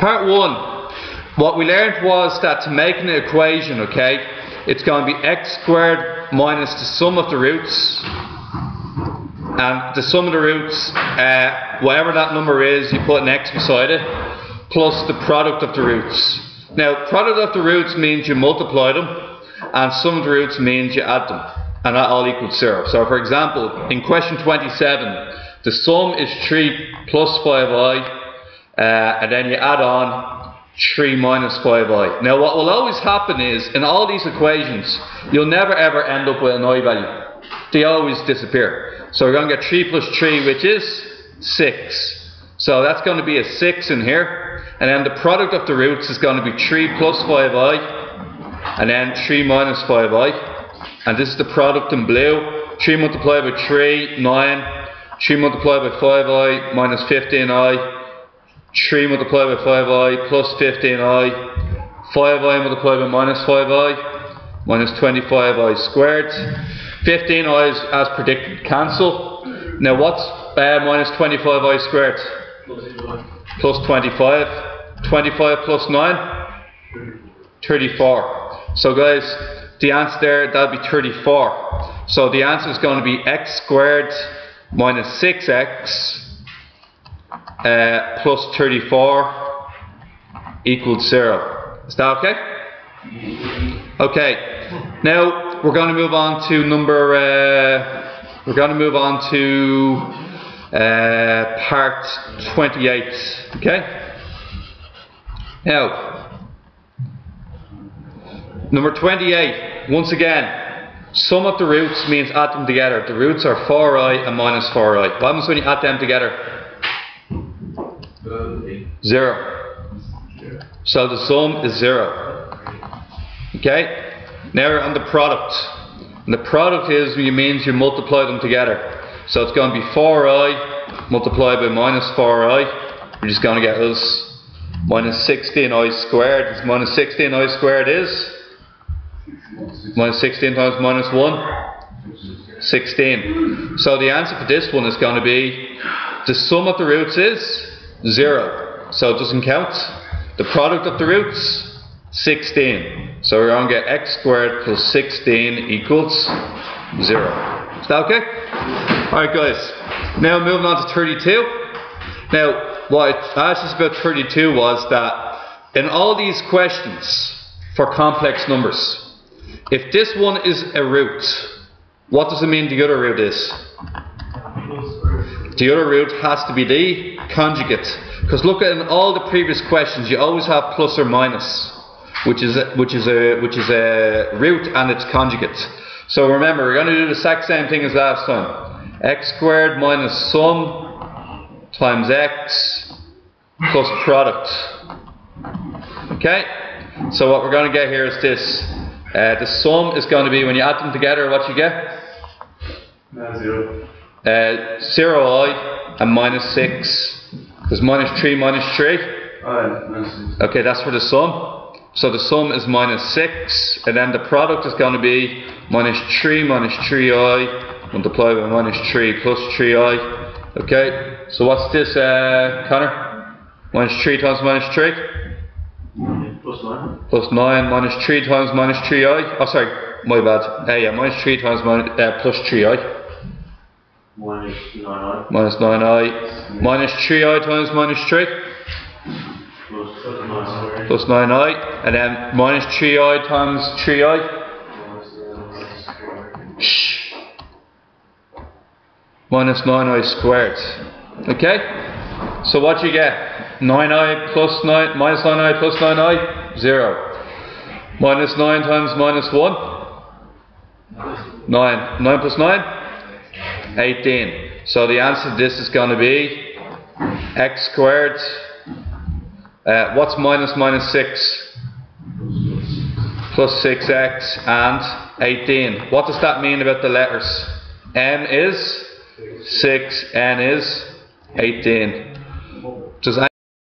Part 1. What we learned was that to make an equation, okay, it's going to be x squared minus the sum of the roots. And the sum of the roots, uh, whatever that number is, you put an x beside it, plus the product of the roots. Now, product of the roots means you multiply them, and sum of the roots means you add them, and that all equals zero. So, for example, in question 27, the sum is 3 plus 5i, uh, and then you add on 3 minus 5i. Now what will always happen is, in all these equations, you'll never ever end up with an i value. They always disappear. So we're going to get 3 plus 3, which is 6. So that's going to be a 6 in here. And then the product of the roots is going to be 3 plus 5i, and then 3 minus 5i. And this is the product in blue. 3 multiplied by 3, 9. 3 multiplied by 5i minus 15i 3 multiplied by 5i plus 15i, 5i multiplied by minus 5i, minus 25i squared. 15i's as predicted cancel. Now what's uh, minus 25i squared? Plus 25. 25 plus 9? 34. So guys, the answer there, that'll be 34. So the answer is going to be x squared minus 6x uh, plus 34 equals 0. Is that okay? Okay. Now we're going to move on to number. Uh, we're going to move on to uh, part 28. Okay. Now, number 28. Once again, sum of the roots means add them together. The roots are 4i and minus 4i. What happens when you add them together? Zero. So the sum is zero. Okay? Now we're on the product. And the product is it means you multiply them together. So it's going to be 4i multiplied by minus 4i. We're just going to get us minus 16i squared. It's minus 16i squared is minus 16 times minus 1 16. So the answer for this one is going to be the sum of the roots is 0. So it doesn't count. The product of the roots, 16. So we're going to get x squared plus 16 equals 0. Is that okay? Alright guys, now moving on to 32. Now, what I asked us about 32 was that in all these questions for complex numbers, if this one is a root, what does it mean the other root is? The other root has to be the conjugate. Because look at in all the previous questions, you always have plus or minus, which is a, which is a which is a root and its conjugate. So remember, we're going to do the exact same thing as last time. x squared minus sum times x plus product. Okay? So what we're going to get here is this. Uh, the sum is going to be, when you add them together, what you get? zero. Uh, 0i and minus 6 there's minus 3 minus 3. Okay, that's for the sum. So the sum is minus 6, and then the product is going to be minus 3 minus 3i multiplied by minus 3 plus 3i. Okay, so what's this, uh, Connor? Minus 3 times minus 3? Plus 9. Plus 9 minus 3 times minus 3i. Oh, sorry, my bad. Uh, yeah, minus 3 times minus, uh, plus 3i. Minus 9i. Minus 9i. Minus 3i times minus 3. Plus 9i. Plus 9i. And then minus 3i times 3i. Shh. Minus 9i squared. Okay? So what you get? 9i plus 9, minus 9i plus 9i? 0. Minus 9 times minus 1? 9. 9 plus 9? 18. So the answer to this is going to be x squared. Uh, what's minus minus 6? Plus 6x and 18. What does that mean about the letters? M is 6, N is 18. Does